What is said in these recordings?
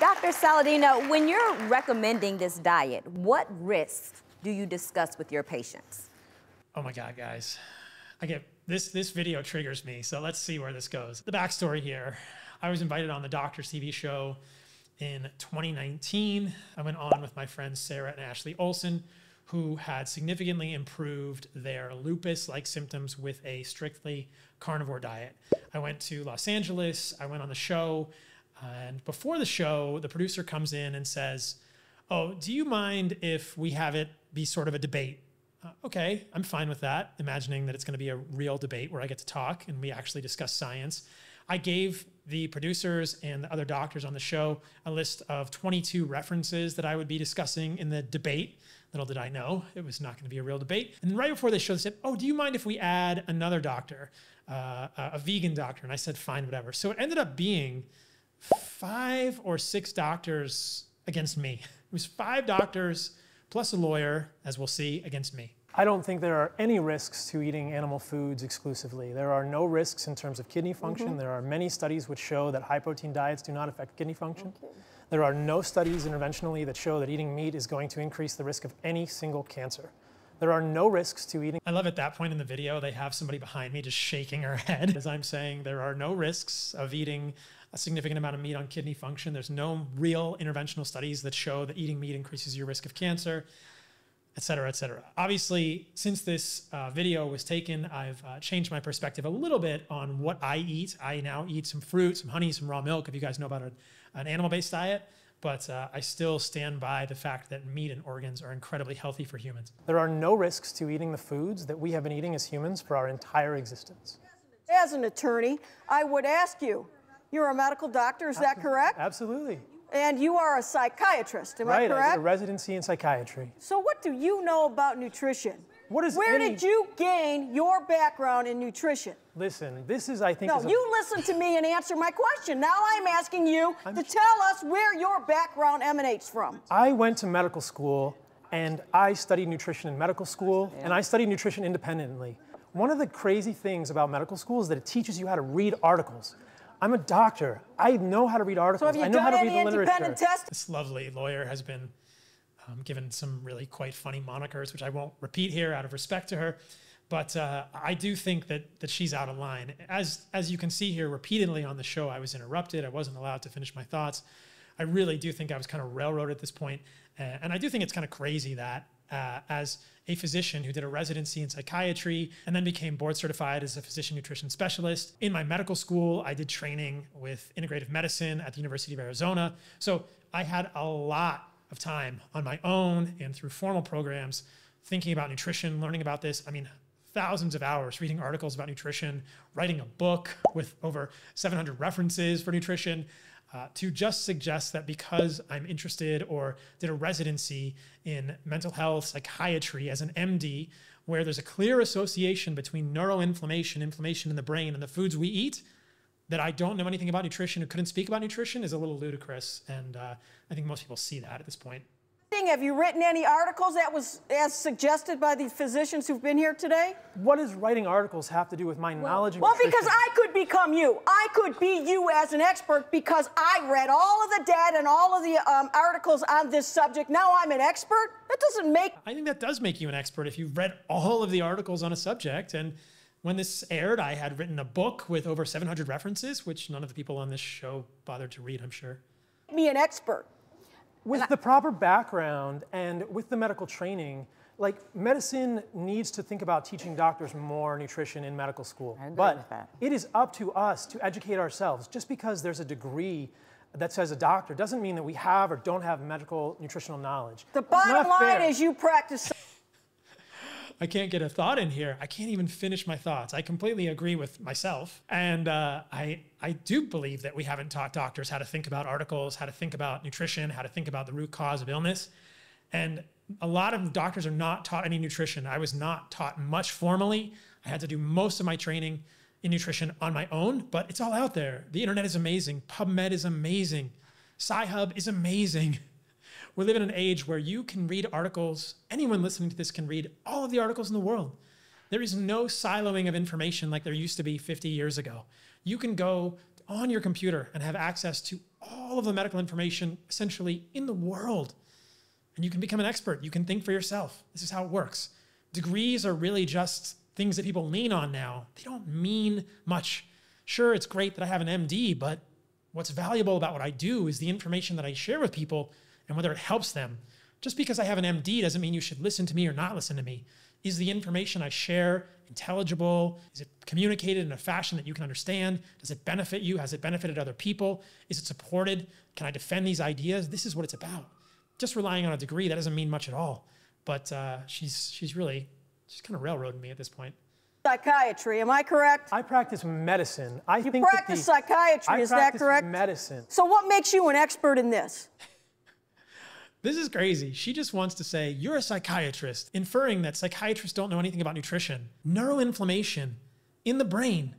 Dr. Saladino, when you're recommending this diet, what risks do you discuss with your patients? Oh my God, guys. I get this this video triggers me, so let's see where this goes. The backstory here. I was invited on the Doctor's TV show in 2019. I went on with my friends Sarah and Ashley Olson, who had significantly improved their lupus like symptoms with a strictly carnivore diet. I went to Los Angeles, I went on the show, and before the show, the producer comes in and says, Oh, do you mind if we have it be sort of a debate? Uh, okay, I'm fine with that, imagining that it's going to be a real debate where I get to talk and we actually discuss science. I gave the producers and the other doctors on the show a list of 22 references that I would be discussing in the debate. Little did I know it was not going to be a real debate. And right before the show, they said, Oh, do you mind if we add another doctor, uh, a vegan doctor? And I said, Fine, whatever. So it ended up being five or six doctors against me. It was five doctors plus a lawyer, as we'll see, against me. I don't think there are any risks to eating animal foods exclusively. There are no risks in terms of kidney function. Mm -hmm. There are many studies which show that high protein diets do not affect kidney function. Okay. There are no studies interventionally that show that eating meat is going to increase the risk of any single cancer. There are no risks to eating. I love at that point in the video, they have somebody behind me just shaking her head as I'm saying there are no risks of eating a significant amount of meat on kidney function. There's no real interventional studies that show that eating meat increases your risk of cancer et cetera, et cetera. Obviously, since this uh, video was taken, I've uh, changed my perspective a little bit on what I eat. I now eat some fruit, some honey, some raw milk, if you guys know about a, an animal-based diet, but uh, I still stand by the fact that meat and organs are incredibly healthy for humans. There are no risks to eating the foods that we have been eating as humans for our entire existence. As an attorney, I would ask you, you're a medical doctor, is that correct? Absolutely. And you are a psychiatrist, am right, I correct? Right, a residency in psychiatry. So what do you know about nutrition? What is Where any... did you gain your background in nutrition? Listen, this is, I think... No, you a... listen to me and answer my question. Now I'm asking you I'm... to tell us where your background emanates from. I went to medical school and I studied nutrition in medical school yeah. and I studied nutrition independently. One of the crazy things about medical school is that it teaches you how to read articles. I'm a doctor. I know how to read articles. So have you I know done how to read the literature. tests? This lovely lawyer has been um, given some really quite funny monikers, which I won't repeat here out of respect to her. But uh, I do think that that she's out of line. As as you can see here, repeatedly on the show, I was interrupted. I wasn't allowed to finish my thoughts. I really do think I was kind of railroaded at this point. Uh, and I do think it's kind of crazy that uh, as a physician who did a residency in psychiatry and then became board certified as a physician nutrition specialist. In my medical school, I did training with integrative medicine at the University of Arizona. So I had a lot of time on my own and through formal programs thinking about nutrition, learning about this. I mean, thousands of hours reading articles about nutrition, writing a book with over 700 references for nutrition uh, to just suggest that because I'm interested or did a residency in mental health, psychiatry as an MD, where there's a clear association between neuroinflammation, inflammation in the brain, and the foods we eat, that I don't know anything about nutrition or couldn't speak about nutrition is a little ludicrous. And uh, I think most people see that at this point. Have you written any articles that was as suggested by the physicians who've been here today? What does writing articles have to do with my well, knowledge Well, nutrition? because I could become you. I could be you as an expert because I read all of the data and all of the um, articles on this subject. Now I'm an expert? That doesn't make... I think that does make you an expert if you've read all of the articles on a subject. And when this aired, I had written a book with over 700 references, which none of the people on this show bothered to read, I'm sure. Me an expert. With the proper background and with the medical training, like medicine needs to think about teaching doctors more nutrition in medical school. but it is up to us to educate ourselves. Just because there's a degree that says a doctor doesn't mean that we have or don't have medical nutritional knowledge. The bottom line fair. is you practice I can't get a thought in here. I can't even finish my thoughts. I completely agree with myself. And uh, I, I do believe that we haven't taught doctors how to think about articles, how to think about nutrition, how to think about the root cause of illness. And a lot of doctors are not taught any nutrition. I was not taught much formally. I had to do most of my training in nutrition on my own, but it's all out there. The internet is amazing. PubMed is amazing. Sci-Hub is amazing. We live in an age where you can read articles, anyone listening to this can read all of the articles in the world. There is no siloing of information like there used to be 50 years ago. You can go on your computer and have access to all of the medical information essentially in the world. And you can become an expert. You can think for yourself. This is how it works. Degrees are really just things that people lean on now. They don't mean much. Sure, it's great that I have an MD, but what's valuable about what I do is the information that I share with people and whether it helps them. Just because I have an MD doesn't mean you should listen to me or not listen to me. Is the information I share intelligible? Is it communicated in a fashion that you can understand? Does it benefit you? Has it benefited other people? Is it supported? Can I defend these ideas? This is what it's about. Just relying on a degree, that doesn't mean much at all. But uh, she's, she's really, she's kind of railroading me at this point. Psychiatry, am I correct? I practice medicine. I you think practice the, psychiatry, I is that correct? medicine. So what makes you an expert in this? This is crazy. She just wants to say, You're a psychiatrist, inferring that psychiatrists don't know anything about nutrition. Neuroinflammation in the brain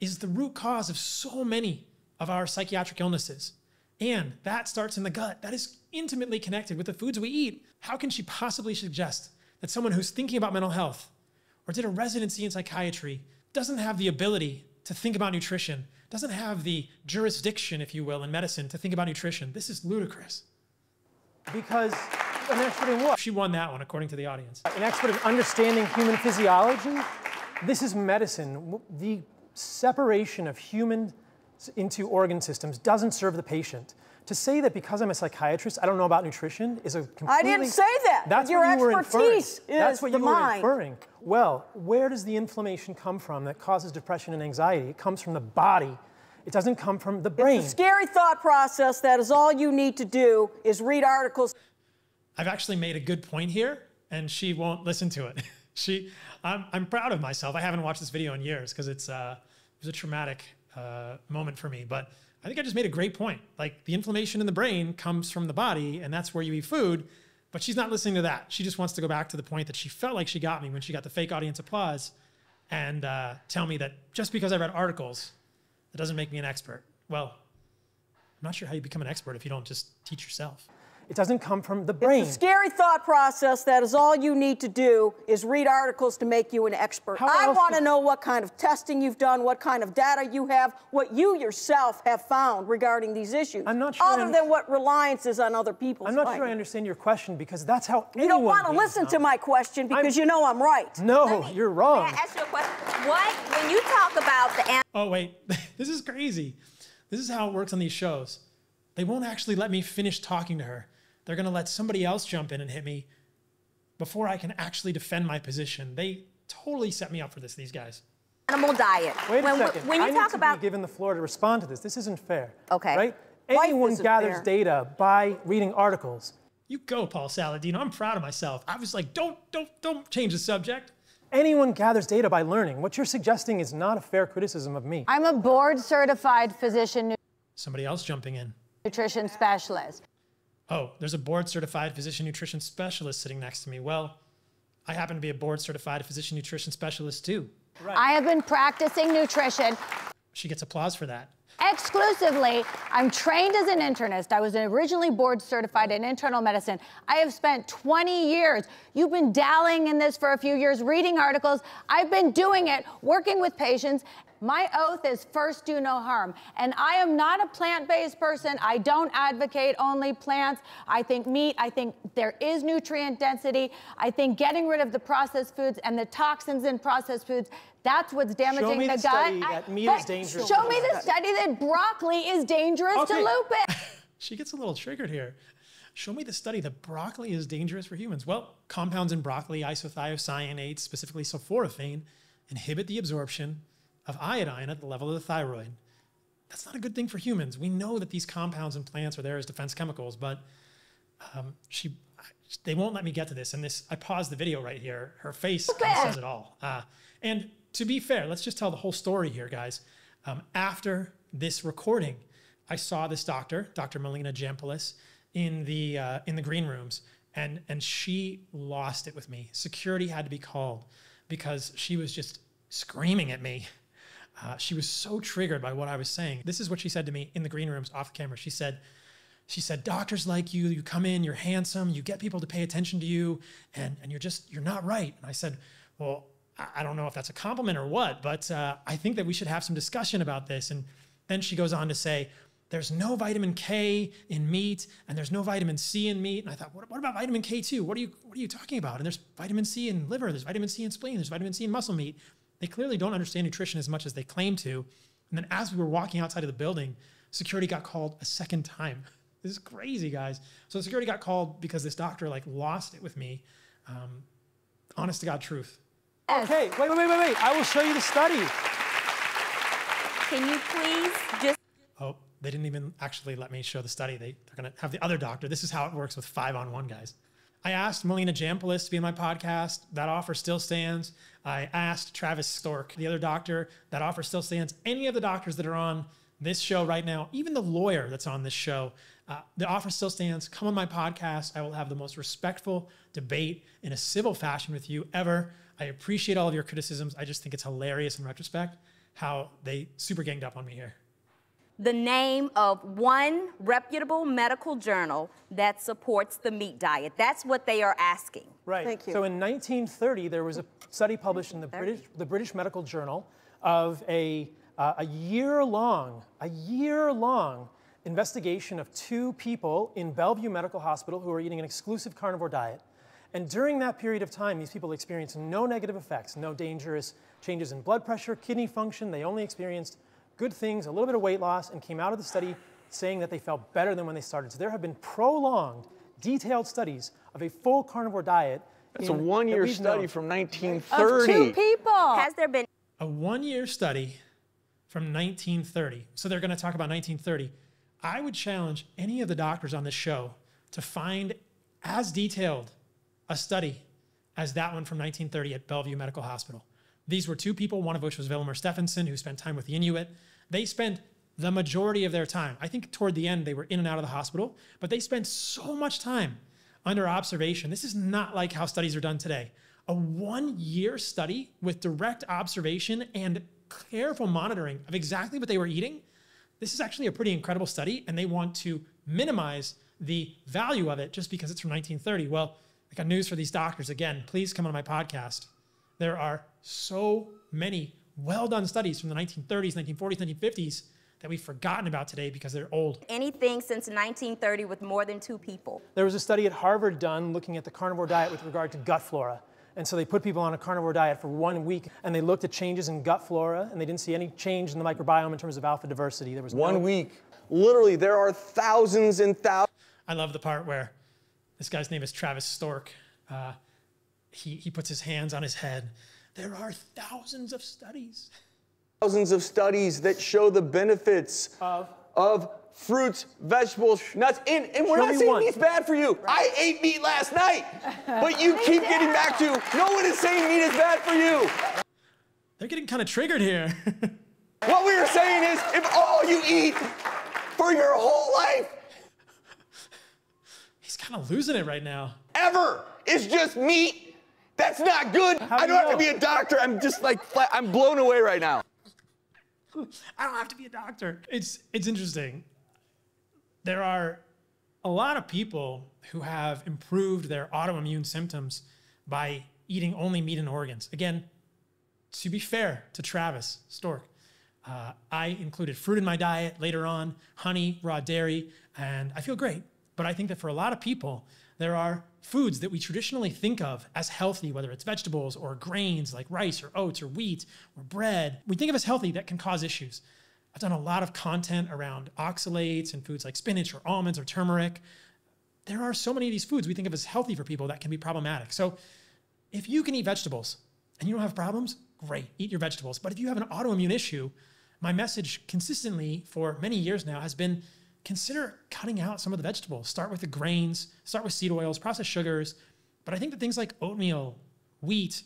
is the root cause of so many of our psychiatric illnesses. And that starts in the gut. That is intimately connected with the foods we eat. How can she possibly suggest that someone who's thinking about mental health or did a residency in psychiatry doesn't have the ability to think about nutrition, doesn't have the jurisdiction, if you will, in medicine to think about nutrition? This is ludicrous. Because an expert in what? She won that one, according to the audience. An expert in understanding human physiology? This is medicine. The separation of human into organ systems doesn't serve the patient. To say that because I'm a psychiatrist, I don't know about nutrition is a completely. I didn't say that. That's your what you were expertise inferring. is That's what the you were inferring. Well, where does the inflammation come from that causes depression and anxiety? It comes from the body. It doesn't come from the brain. It's a scary thought process that is all you need to do is read articles. I've actually made a good point here, and she won't listen to it. she, I'm, I'm proud of myself. I haven't watched this video in years because it's uh, it was a traumatic uh, moment for me. But I think I just made a great point. Like the inflammation in the brain comes from the body, and that's where you eat food. But she's not listening to that. She just wants to go back to the point that she felt like she got me when she got the fake audience applause, and uh, tell me that just because I read articles, that doesn't make me an expert. Well, I'm not sure how you become an expert if you don't just teach yourself. It doesn't come from the brain. It's a scary thought process that is all you need to do is read articles to make you an expert. How I want to know what kind of testing you've done, what kind of data you have, what you yourself have found regarding these issues. I'm not sure I Other than what reliance is on other people's I'm not sure I understand your question because that's how You don't want to gains listen to my question because I'm- you know I'm right. No, you're wrong. May I ask you a question? What, when you talk about the Oh, wait, this is crazy. This is how it works on these shows. They won't actually let me finish talking to her. They're going to let somebody else jump in and hit me before I can actually defend my position. They totally set me up for this, these guys. animal diet. Wait when, a second. When you I need to about be given the floor to respond to this. This isn't fair. Okay. Right? Life Anyone gathers fair. data by reading articles. You go, Paul Saladino. I'm proud of myself. I was like, don't, don't, don't change the subject. Anyone gathers data by learning. What you're suggesting is not a fair criticism of me. I'm a board certified physician Somebody else jumping in. nutrition specialist. Oh, there's a board certified physician nutrition specialist sitting next to me. Well, I happen to be a board certified physician nutrition specialist too. I have been practicing nutrition She gets applause for that. exclusively. I'm trained as an internist. I was originally board certified in internal medicine. I have spent 20 years. You've been dallying in this for a few years, reading articles. I've been doing it, working with patients. My oath is first do no harm. And I am not a plant based person. I don't advocate only plants. I think meat, I think there is nutrient density. I think getting rid of the processed foods and the toxins in processed foods. That's what's damaging me the, the gut. study that meat is dangerous Show to me the the study that broccoli is dangerous Okay. to lupus. She gets a little triggered here. Show me the study that broccoli is dangerous for humans. Well, compounds in broccoli, isothiocyanates, specifically sulforaphane, inhibit the absorption of iodine at the level of the thyroid. That's not a good thing for humans. We know that these compounds in plants are there as defense chemicals, but um, she, they won't let me get to this. And this, I paused the video right here. Her face says it all. Uh, and to be fair, let's just tell the whole story here, guys. Um, after this recording, I saw this doctor, Dr. Melina Jampolis, in the uh, in the green rooms, and and she lost it with me. Security had to be called because she was just screaming at me. Uh, she was so triggered by what I was saying. This is what she said to me in the green rooms off camera. She said, she said, doctors like you, you come in, you're handsome, you get people to pay attention to you, and, and you're just, you're not right. And I said, well, I, don't know if that's a compliment or what, but uh, I think that we should have some discussion about this. And then she goes on to say, there's no vitamin K in meat and there's no vitamin C in meat. And I thought, what, what, about vitamin K2? What are you what are you talking about? And there's vitamin C in liver, there's vitamin C in spleen, there's vitamin C in muscle meat. They clearly don't understand nutrition as much as they claim to. And then as we were walking outside of the building, security got called a second time. This is crazy, guys. So security got called because this doctor like lost it with me. Um, honest to God truth. Okay, wait, wait, wait, wait, wait. I will show you the study. Can you please just Oh, they didn't even actually let me show the study. They, they're going to have the other doctor. This is how it works with five on one guys. I asked Melina Jampolis to be in my podcast. That offer still stands. I asked Travis Stork, the other doctor. That offer still stands. Any of the doctors that are on this show right now, even the lawyer that's on this show, uh, the offer still stands. Come on my podcast. I will have the most respectful debate in a civil fashion with you ever. I appreciate all of your criticisms. I just think it's hilarious in retrospect how they super ganged up on me here the name of one reputable medical journal that supports the meat diet. That's what they are asking. Right. Thank you. So in 1930, there was a study published in the British, the British Medical Journal of a, uh, a year-long, a year-long investigation of two people in Bellevue Medical Hospital who were eating an exclusive carnivore diet. And during that period of time, these people experienced no negative effects, no dangerous changes in blood pressure, kidney function. They only experienced good things, a little bit of weight loss, and came out of the study saying that they felt better than when they started. So there have been prolonged, detailed studies of a full carnivore diet. It's a one-year study known. from 1930. Of two people. Has there been a one year study from 1930. So they're going to talk about 1930. I would challenge any of the doctors on this show to find as detailed a study as that one from 1930 at Bellevue Medical Hospital. These were two people, one of which was Vilhjalmur Stefansson, who spent time with the Inuit. They spent the majority of their time, I think toward the end, they were in and out of the hospital, but they spent so much time under observation. This is not like how studies are done today. A one year study with direct observation and careful monitoring of exactly what they were eating. This is actually a pretty incredible study, and they want to minimize the value of it just because it's from 1930. Well, I got news for these doctors. Again, please come on my podcast. There are so many well done studies from the 1930s, 1940s, 1950s that we've forgotten about today because they're old. anything since 1930 with more than two people? There was a study at Harvard done looking at the carnivore diet with regard to gut flora. And so they put people on a carnivore diet for one week and they looked at changes in gut flora and they didn't see any change in the microbiome in terms of alpha diversity. There was One no, week. Literally, there are thousands and thousands. I love the part where this guy's name is Travis Stork. Uh, he, he puts his hands on his head. There are thousands of studies. thousands of studies that show the benefits Of? of fruits, vegetables, nuts. And, and we're Show not saying one. meat's bad for you. I ate meat last night. But you keep getting back to no one is saying meat is bad for you. They're getting kind of triggered here. What we were saying is if all you eat for your whole life He's kind of losing it right now. ever is just meat, that's not good. do I don't have to be a doctor. I'm just like, flat, I'm blown away right now. I don't have to be a doctor. It's it's interesting. There are a lot of people who have improved their autoimmune symptoms by eating only meat and organs. Again, to be fair to Travis Stork, uh, I included fruit in my diet later on, honey, raw dairy, and I feel great. But I think that for a lot of people, there are foods that we traditionally think of as healthy, whether it's vegetables or grains like rice or oats or wheat or bread. We think of as healthy that can cause issues. I've done a lot of content around oxalates and foods like spinach or almonds or turmeric. There are so many of these foods we think of as healthy for people that can be problematic. So if you can eat vegetables and you don't have problems, great, eat your vegetables. But if you have an autoimmune issue, my message consistently for many years now has been consider cutting out some of the vegetables. Start with the grains, start with seed oils, processed sugars. But I think that things like oatmeal, wheat,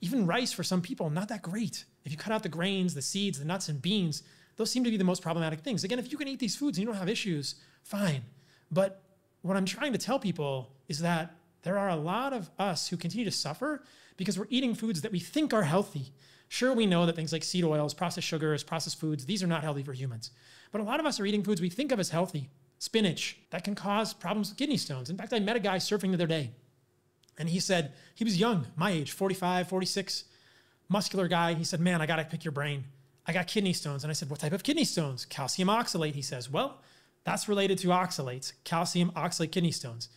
even rice for some people, not that great. If you cut out the grains, the seeds, the nuts, and beans, those seem to be the most problematic things. Again, if you can eat these foods and you don't have issues, fine. But what I'm trying to tell people is that there are a lot of us who continue to suffer because we're eating foods that we think are healthy. Sure, we know that things like seed oils, processed sugars, processed foods, these are not healthy for humans. But a lot of us are eating foods we think of as healthy. Spinach, that can cause problems with kidney stones. In fact, I met a guy surfing the other day, and he said, he was young, my age, 45, 46, muscular guy. He said, Man, I gotta pick your brain. I got kidney stones. And I said, What type of kidney stones? Calcium oxalate. He says, Well, that's related to oxalates, calcium oxalate kidney stones.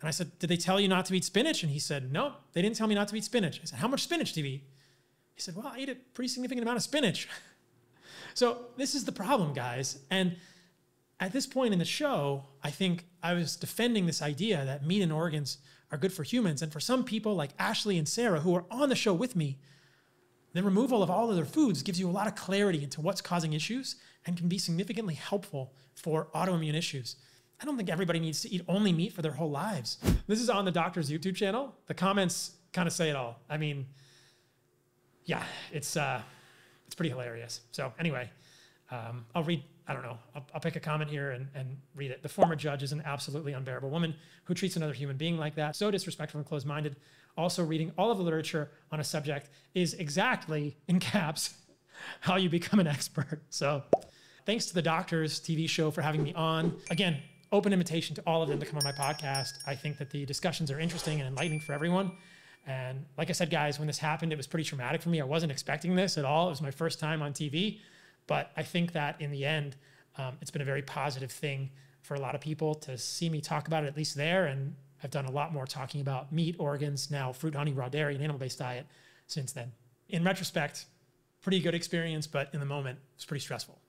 And I said, Did they tell you not to eat spinach? And he said, No, they didn't tell me not to eat spinach. I said, How much spinach do you eat? He said, Well, I eat a pretty significant amount of spinach. so this is the problem, guys. And at this point in the show, I think I was defending this idea that meat and organs are good for humans. And for some people like Ashley and Sarah, who are on the show with me, the removal of all other foods gives you a lot of clarity into what's causing issues and can be significantly helpful for autoimmune issues. I don't think everybody needs to eat only meat for their whole lives. This is on the doctor's YouTube channel. The comments kind of say it all. I mean, yeah, it's uh, it's pretty hilarious. So anyway, um, I'll read. I don't know. I'll, I'll pick a comment here and, and read it. The former judge is an absolutely unbearable woman who treats another human being like that. So disrespectful and closed-minded. Also, reading all of the literature on a subject is exactly in caps how you become an expert. So, thanks to the Doctors TV show for having me on. Again, open invitation to all of them to come on my podcast. I think that the discussions are interesting and enlightening for everyone. And like I said, guys, when this happened, it was pretty traumatic for me. I wasn't expecting this at all. It was my first time on TV. But I think that in the end, um, it's been a very positive thing for a lot of people to see me talk about it, at least there. And I've done a lot more talking about meat, organs, now fruit, honey, raw dairy, and animal based diet since then. In retrospect, pretty good experience, but in the moment, it's pretty stressful.